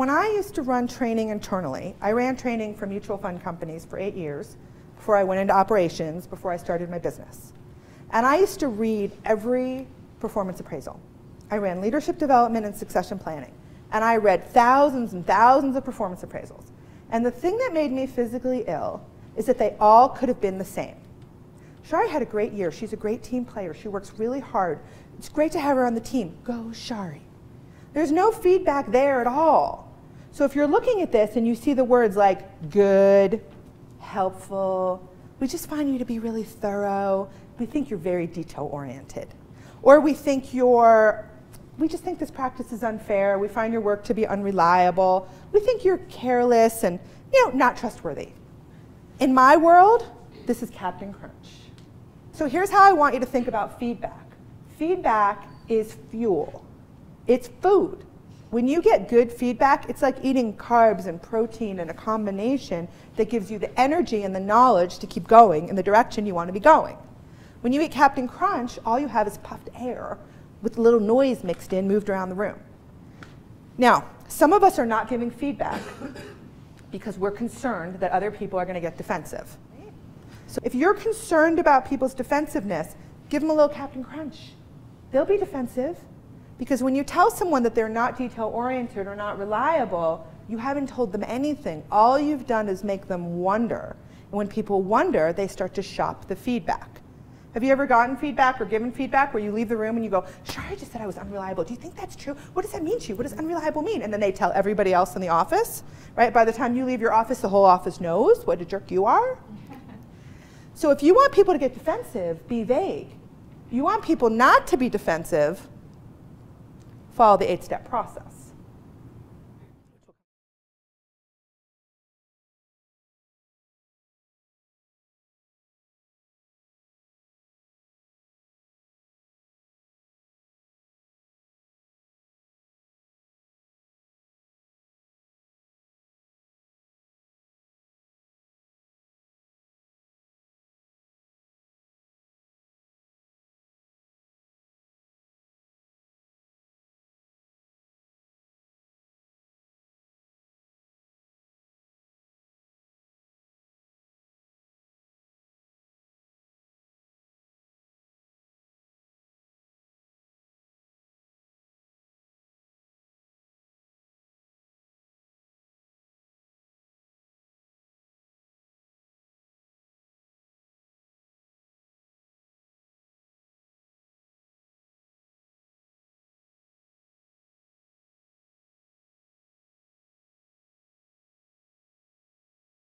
When I used to run training internally, I ran training for mutual fund companies for eight years before I went into operations, before I started my business. And I used to read every performance appraisal. I ran leadership development and succession planning. And I read thousands and thousands of performance appraisals. And the thing that made me physically ill is that they all could have been the same. Shari had a great year. She's a great team player. She works really hard. It's great to have her on the team. Go, Shari. There's no feedback there at all. So if you're looking at this and you see the words like good, helpful, we just find you to be really thorough. We think you're very detail oriented. Or we think you're we just think this practice is unfair. We find your work to be unreliable. We think you're careless and, you know, not trustworthy. In my world, this is Captain Crunch. So here's how I want you to think about feedback. Feedback is fuel. It's food. When you get good feedback, it's like eating carbs and protein in a combination that gives you the energy and the knowledge to keep going in the direction you want to be going. When you eat Captain Crunch, all you have is puffed air with a little noise mixed in, moved around the room. Now, some of us are not giving feedback because we're concerned that other people are going to get defensive. So if you're concerned about people's defensiveness, give them a little Captain Crunch. They'll be defensive because when you tell someone that they're not detail oriented or not reliable, you haven't told them anything. All you've done is make them wonder. And when people wonder, they start to shop the feedback. Have you ever gotten feedback or given feedback where you leave the room and you go, Shari just said I was unreliable. Do you think that's true? What does that mean to you? What does unreliable mean? And then they tell everybody else in the office, right? By the time you leave your office, the whole office knows what a jerk you are. so if you want people to get defensive, be vague. You want people not to be defensive, follow the eight step process.